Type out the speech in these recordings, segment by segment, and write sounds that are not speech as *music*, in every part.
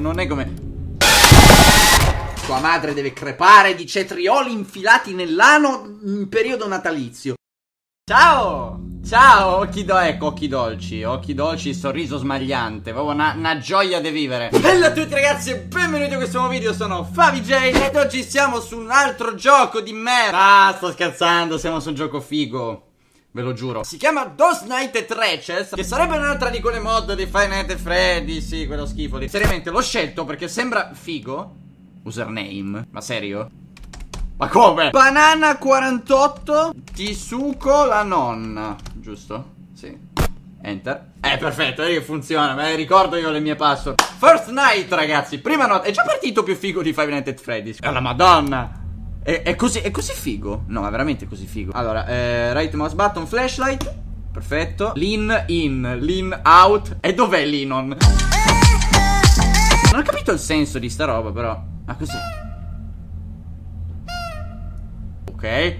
Non è come... Tua madre deve crepare di cetrioli infilati nell'ano in periodo natalizio. Ciao! Ciao, occhi do ecco, occhi dolci, occhi dolci, sorriso smagliante, proprio una, una gioia di vivere. Bella a tutti ragazzi e benvenuti a questo nuovo video, sono FaviJ ed oggi siamo su un altro gioco di merda. Ah, sto scherzando, siamo su un gioco figo. Ve lo giuro. Si chiama Dos Night Treaches, che sarebbe un'altra di quelle mod di Five Nights at Freddy, sì, quello schifo lì. Seriamente, l'ho scelto perché sembra figo. Username, ma serio? Ma come? Banana 48 Tisuko la nonna Giusto? Sì Enter Eh perfetto, che funziona Me ricordo io le mie password First night ragazzi Prima notte È già partito più figo di Five Nights at Freddy's È la madonna è, è, così, è così figo? No, è veramente così figo. Allora, eh, right mouse button, flashlight. Perfetto. Lean in, lean out. E dov'è lean on? Non ho capito il senso di sta roba però. Ma cos'è? Ok.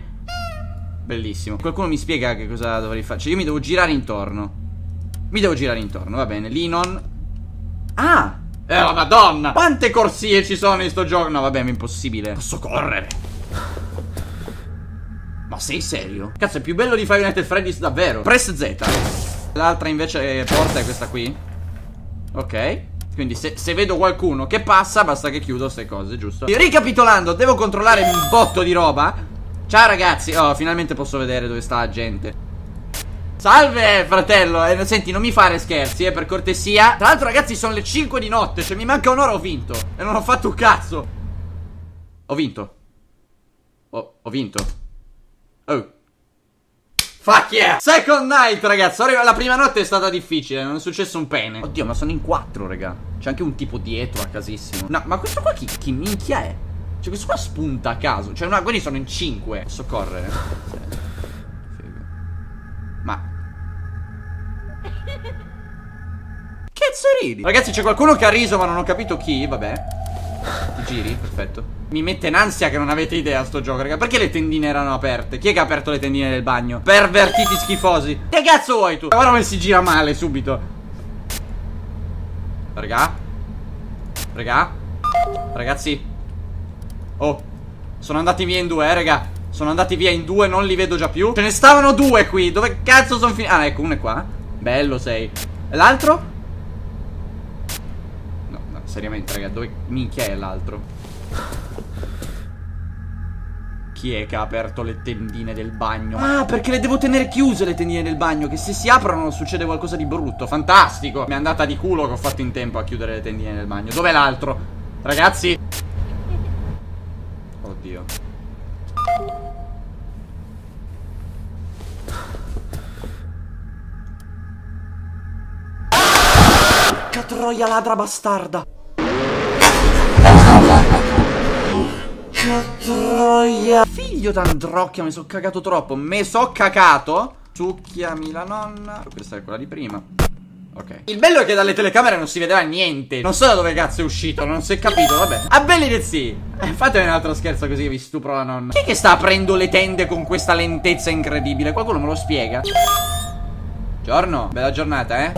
Bellissimo. Qualcuno mi spiega che cosa dovrei fare Cioè io mi devo girare intorno. Mi devo girare intorno, va bene. Linon Ah! Eh la madonna! Quante corsie ci sono in sto gioco? No vabbè, è impossibile. Posso correre. Ma sei serio? Cazzo, è più bello di Five Nights at Freddy's davvero. Press Z. L'altra invece porta è questa qui. Ok. Quindi se, se, vedo qualcuno che passa Basta che chiudo queste cose, giusto? Ricapitolando, devo controllare un botto di roba. Ciao ragazzi. Oh, finalmente posso vedere dove sta la gente. Salve fratello. Eh, Senti, non mi fare scherzi, eh, per cortesia. Tra l'altro ragazzi sono le 5 di notte Cioè mi manca un'ora ho vinto. E non ho fatto un cazzo. Ho vinto. Ho, ho vinto Oh. Fuck yeah. Second night ragazzi. La prima notte è stata difficile Non è successo un pene. Oddio ma sono in quattro raga. C'è anche un tipo dietro a casissimo. No ma questo qua chi, chi minchia è? Cioè questo qua spunta a caso. Cioè no, quelli sono in cinque. Posso correre Ma *laughs* Cazzo ridi? Ragazzi c'è qualcuno che ha riso ma non ho capito chi Vabbè giri? Perfetto mi mette in ansia che non avete idea sto gioco, raga. Perché le tendine erano aperte? Chi è che ha aperto le tendine del bagno? Pervertiti schifosi. Che cazzo vuoi tu? Guarda come si gira male subito. Raga. Raga. Ragazzi. Oh. Sono andati via in due, eh, raga. Sono andati via in due, non li vedo già più. Ce ne stavano due qui. Dove cazzo sono finiti? Ah, ecco, uno è qua. Bello sei. L'altro? Seriamente, raga. Dove minchia è l'altro? Chi è che ha aperto le tendine del bagno? Ah, perché le devo tenere chiuse le tendine del bagno Che se si aprono succede qualcosa di brutto Fantastico Mi è andata di culo che ho fatto in tempo a chiudere le tendine del bagno Dov'è l'altro? Ragazzi Oddio Porca troia ladra bastarda troia Figlio d'androcchia mi sono cagato troppo. Me so cacato Succhiami la nonna. Questa è quella di prima. Ok. Il bello è che dalle telecamere non si vedeva niente. Non so da dove cazzo è uscito Non si è capito Vabbè. A belli rezzi eh, Fatemi un altro scherzo così che vi stupro la nonna. Chi è che sta aprendo le tende con questa lentezza incredibile? Qualcuno me lo spiega? Giorno Bella giornata eh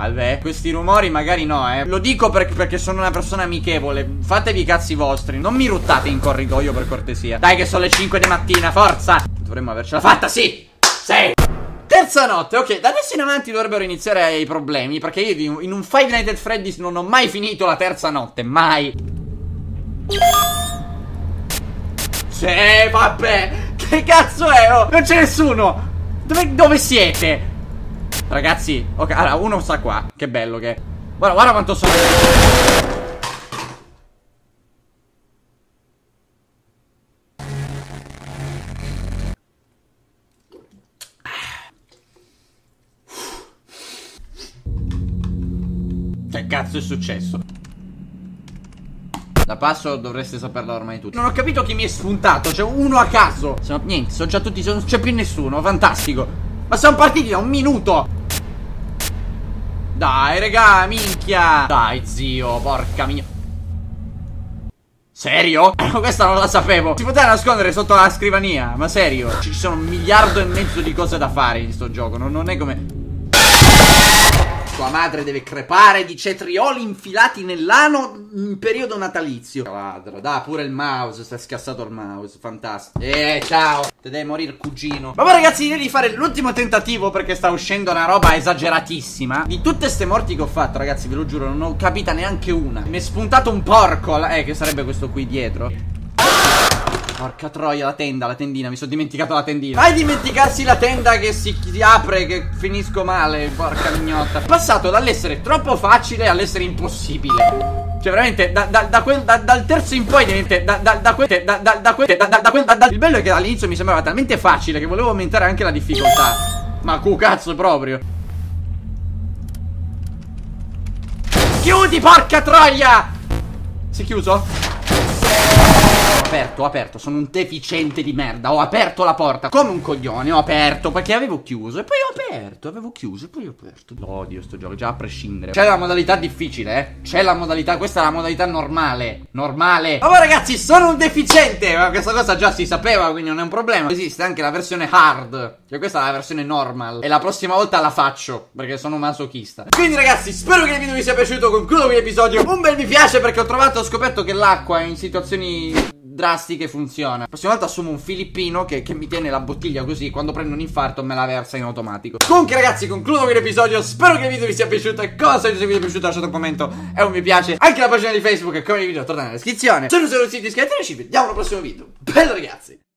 Salve Questi rumori magari no eh. Lo dico per perché sono una persona amichevole. Fatevi i cazzi vostri. Non mi ruttate in corridoio per cortesia. Dai che sono le 5 di mattina Forza! Dovremmo avercela fatta Sì! Sì Terza notte, ok, da adesso in avanti dovrebbero iniziare i problemi Perché io in un Five Nights at Freddy's non ho mai finito la terza notte, mai. Sì, vabbè. Che cazzo è, oh? Non c'è nessuno. Dove, dove siete? Ragazzi, ok, allora uno sta qua. Che bello che. Guarda, guarda quanto sono. Che cazzo è successo? La passo dovreste saperla ormai tutti Non ho capito chi mi è spuntato C'è uno a caso Sono, Niente, sono già tutti Non c'è più nessuno Fantastico Ma siamo partiti da un minuto dai, regà, minchia. Dai, zio, porca mia. Serio? *laughs* Questa non la sapevo Si poteva nascondere sotto la scrivania Ma serio Ci sono un miliardo e mezzo di cose da fare in sto gioco Non, non è come Tua madre deve crepare di cetrioli infilati nell'ano in periodo natalizio. Ladro, dà pure il mouse, si è scassato il mouse, fantastico. Eh, ciao. Te deve morire cugino. Vabbè ragazzi, direi di fare l'ultimo tentativo perché sta uscendo una roba esageratissima. Di tutte ste morti che ho fatto, ragazzi, ve lo giuro, non ho capita neanche una. Mi è spuntato un porco, eh, che sarebbe questo qui dietro. Porca troia, la tenda, la tendina, mi sono dimenticato la tendina. Vai dimenticarsi la tenda che si apre, che finisco male, porca mignotta. Passato dall'essere troppo facile all'essere impossibile. Cioè, veramente, da, da, da quel, dal terzo in poi diventa. Da, da, da, quel, da, da, da, quel, da, da, quel, da, Il bello è che all'inizio mi sembrava talmente facile che volevo aumentare anche la difficoltà. Ma cu cazzo proprio. Chiudi, porca troia! Si è chiuso? Aperto, ho aperto, sono un deficiente di merda. Ho aperto la porta come un coglione. Ho aperto perché avevo chiuso. E poi ho aperto, avevo chiuso. E poi ho aperto. Odio sto gioco, già a prescindere. C'è la modalità difficile, eh. C'è la modalità, questa è la modalità normale. Normale. Ma voi ragazzi, sono un deficiente. Ma questa cosa già si sapeva, quindi non è un problema. Esiste anche la versione hard. Che questa è la versione normal. E la prossima volta la faccio. Perché sono masochista. Quindi ragazzi, spero che il video vi sia piaciuto. Concludo qui l'episodio. Un bel mi piace perché ho trovato, ho scoperto che l'acqua in situazioni drastiche funziona. La prossima volta assumo un filippino che, che, mi tiene la bottiglia così quando prendo un infarto me la versa in automatico. Comunque ragazzi concludo qui l'episodio, spero che il video vi sia piaciuto e cosa se il video vi è piaciuto lasciate un commento e un mi piace. Anche la pagina di Facebook e come il video torna nella descrizione. Se non siete iscrivetevi ci vediamo al prossimo video. Bello ragazzi!